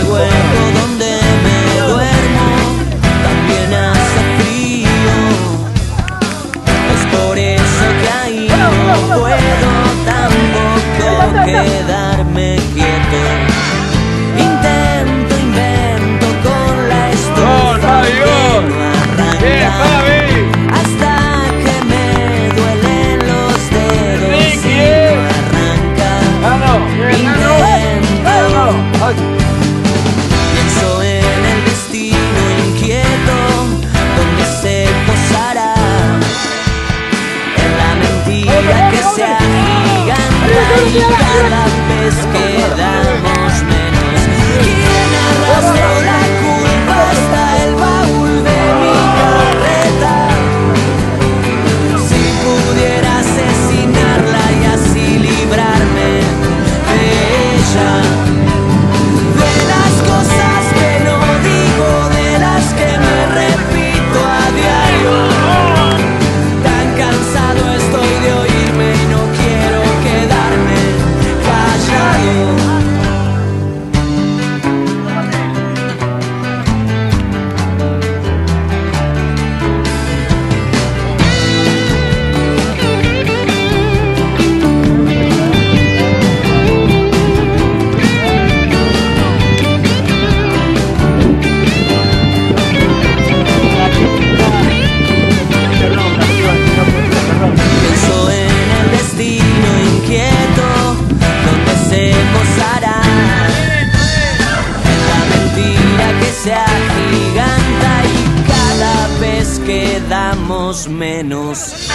El cuerpo donde me duermo. También hace frío, es por eso que ahí no puedo tanto quedar. llorar. Cada vez que se posará. La mentira que se agiganta y cada vez quedamos menos.